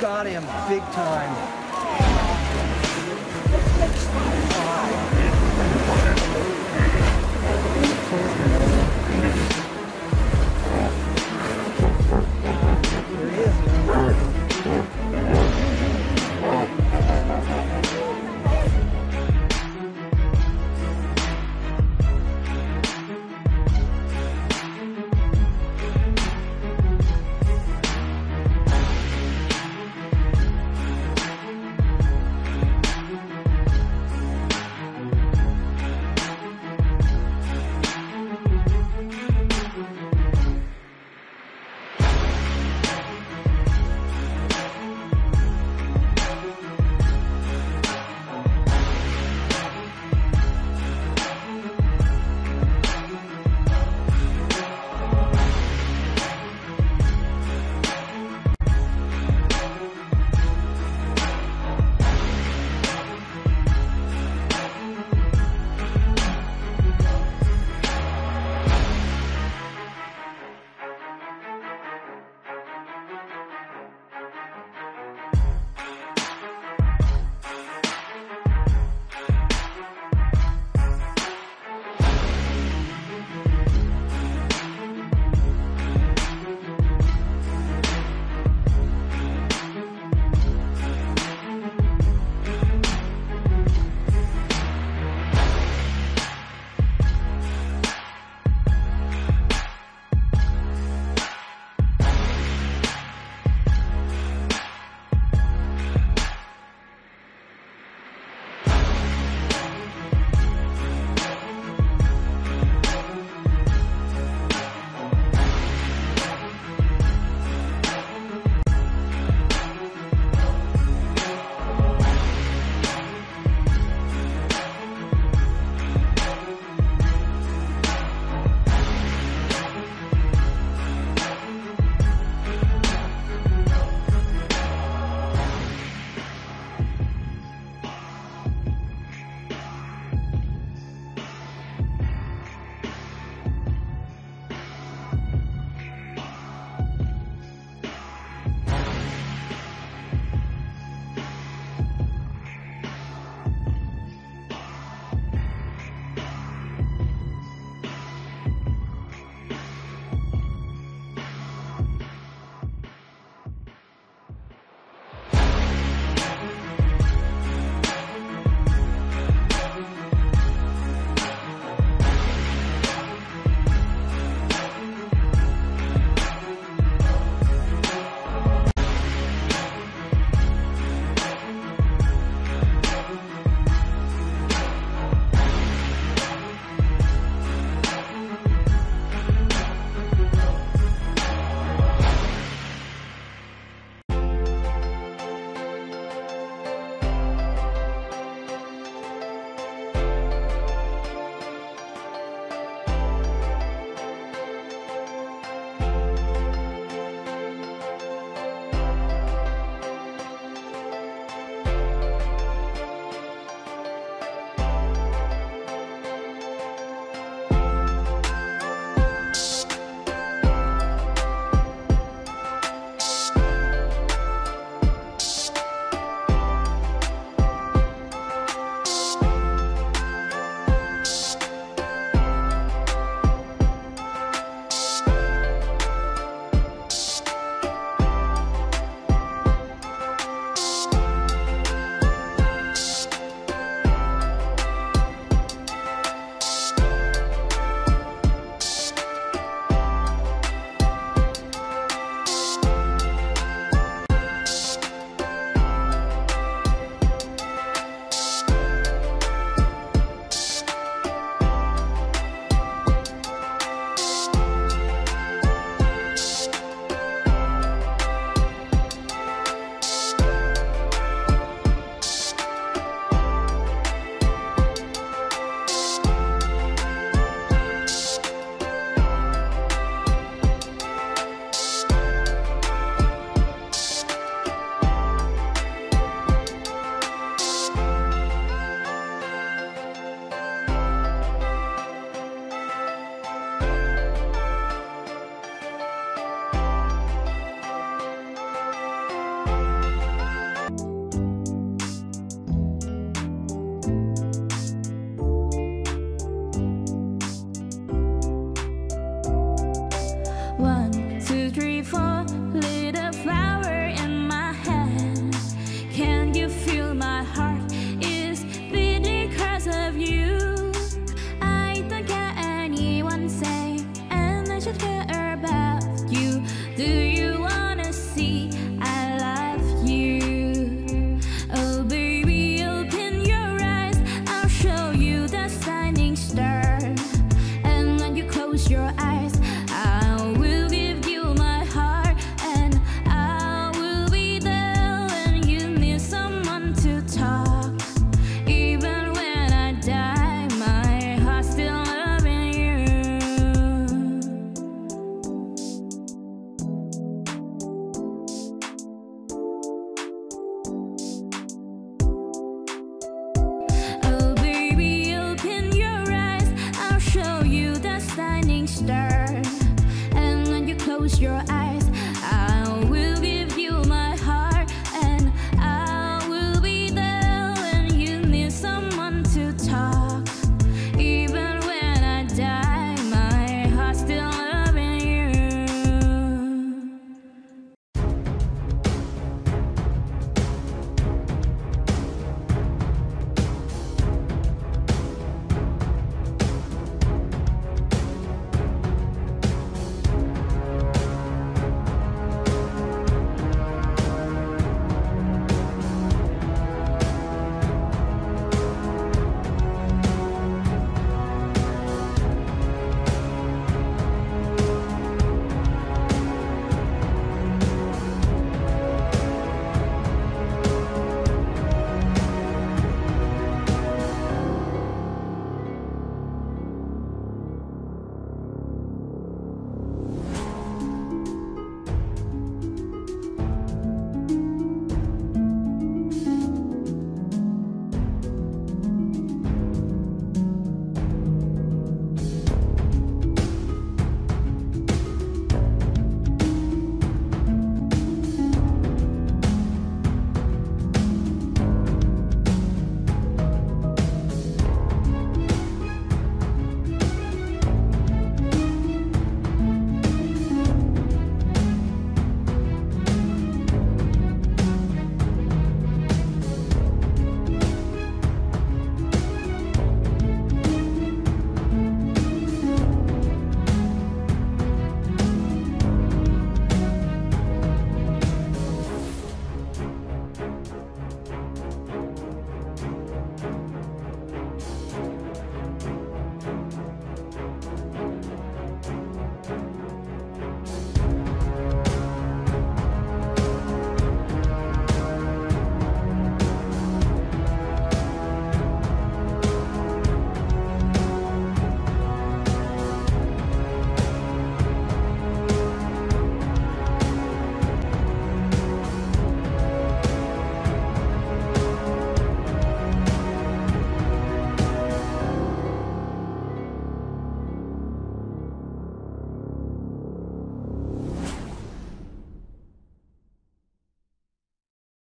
got him big time.